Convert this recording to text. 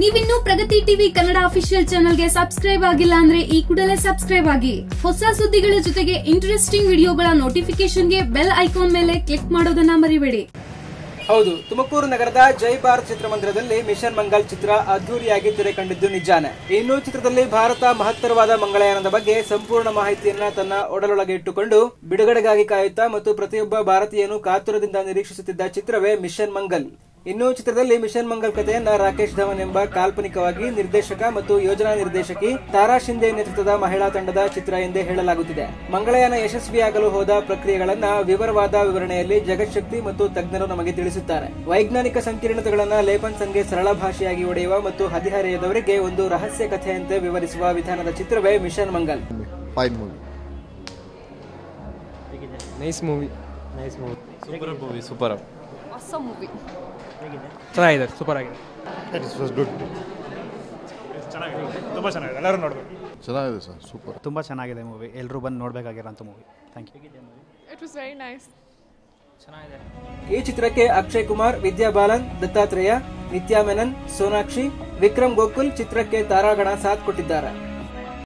ನೀವಿನ್ನೂ ಪ್ರಗತಿ TV Kannada official ಚಾನೆಲ್ಗೆ subscribe ಆಗಿಲ್ಲ ಅಂದ್ರೆ ಈ ಕೂಡಲೇ ಸಬ್ಸ್ಕ್ರೈಬ್ ಆಗಿ. ಹೊಸ ಸುದ್ದಿಗಳ ಜೊತೆಗೆ ಇಂಟ್ರೆಸ್ಟಿಂಗ್ ವಿಡಿಯೋಗಳ ನೋಟಿಫಿಕೇಶನ್ಗೆ ಬೆಲ್ ಐಕಾನ್ ಮೇಲೆ ಕ್ಲಿಕ್ ಮಾಡೋದನ್ನ ಮರಿಬೇಡಿ. ಹೌದು, ತುಮಕೂರು ನಗರದ ಜೈ ಭಾರತ್ ಚಿತ್ರಮಂದಿರದಲ್ಲಿ ಮಿಷನ್ ಮಂಗಲ್ ಚಿತ್ರ ಅದ್ದೂರಿಯಾಗಿ ತೆರೆ ಕಂಡಿದ್ದು ನಿಜಾನೆ. ಇನ್ನು ಚಿತ್ರದಲ್ಲಿ ಭಾರತ ಮಹತ್ತರವಾದ ಮಂಗಳಯಾನದ ಬಗ್ಗೆ ಸಂಪೂರ್ಣ ಮಾಹಿತಿಯನ್ನ ತನ್ನ ಒಡಲೊಳಗೆ ಇಟ್ಟುಕೊಂಡು ಬಿಡುಗಡೆಗಾಗಿ ಕಾಯುತ್ತಾ ಮತ್ತು ಪ್ರತಿಯೊಬ್ಬ ಭಾರತೀಯನು ಕಾತುರದಿಂದ ನಿರೀಕ್ಷಿಸುತ್ತಿದ್ದ ಚಿತ್ರವೇ ಮಿಷನ್ ಮಂಗಲ್. ಇನ್ನು ಚಿತ್ರದಲ್ಲಿ ಮಿಷನ್ ಮಂಗಲ್ ಕಥೆಯನ್ನ ರಾಕೇಶ್ ಧವನ್ ಎಂಬ ಕಾಲ್ಪನಿಕವಾಗಿ ನಿರ್ದೇಶಕ ಮತ್ತು ಯೋಜನಾ ನಿರ್ದೇಶಕಿ ತಾರಾ ಶಿಂದೆ ನೇತೃತ್ವದ ಮಹಿಳಾ ತಂಡದ ಚಿತ್ರ ಎಂದೇ ಹೇಳಲಾಗುತ್ತಿದೆ. ಮಂಗಳಯಾನ ಯಶಸ್ವಿಯಾಗಲು ಹೋದ ಪ್ರಕ್ರಿಯೆಗಳನ್ನ ವಿವರವಾದ ವಿವರಣೆಯಲ್ಲಿ ಜಗತ್ಶಕ್ತಿ ಮತ್ತು ತಜ್ಞರು ನಮಗೆ ತಿಳಿಸುತ್ತಾರೆ. ವೈಜ್ಞಾನಿಕ ಸಂಕೀರ್ಣತೆಗಳನ್ನ ಲೇಪನ್ ಸಂಗೆ ಸರಳ ಭಾಷೆಯಾಗಿ ಒಡೆಯುವ ಮತ್ತು ಹದಿಹರೆಯದವರಿಗೆ ಒಂದು ರಹಸ್ಯ ಕಥೆಯಂತೆ ವಿವರಿಸುವ ವಿಧಾನದ ಚಿತ್ರವೇ mission Mangal. Nice movie nice movie super movie super movie super ಚೆನ್ನಾಗಿದೆ ಸೂಪರ್ ಆಗಿದೆ. ಗುಡ್ ಚೆನ್ನಾಗಿದೆ ತುಂಬ ಚೆನ್ನಾಗಿದೆ ಎಲ್ಲರೂ ನೋಡಬೇಕು. ಚೆನ್ನಾಗಿದೆ ಸರ್ ಸೂಪರ್ ತುಂಬ ಚೆನ್ನಾಗಿದೆ ಮೂವಿ ಎಲ್ಲರೂ ಬಂದು ನೋಡಬೇಕಾಗಿರೋಂಥ movie thank you it was very nice. ಈ ಚಿತ್ರಕ್ಕೆ ಅಕ್ಷಯ್ ಕುಮಾರ್ ವಿದ್ಯಾ ಬಾಲನ್ ದತ್ತಾತ್ರೇಯ ನಿತ್ಯಾ ಮೆನನ್ ಸೋನಾಕ್ಷಿ ವಿಕ್ರಮ್ ಗೋಕುಲ್ ಚಿತ್ರಕ್ಕೆ ತಾರಾಗಣ ಸಾಥ್ ಕೊಟ್ಟಿದ್ದಾರೆ.